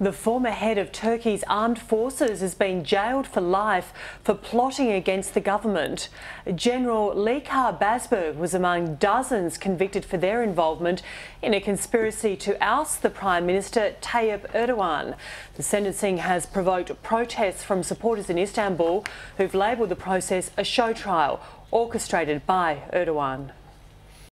The former head of Turkey's armed forces has been jailed for life for plotting against the government. General Ilker Basbug was among dozens convicted for their involvement in a conspiracy to oust the Prime Minister Tayyip Erdogan. The sentencing has provoked protests from supporters in Istanbul who've labelled the process a show trial orchestrated by Erdogan.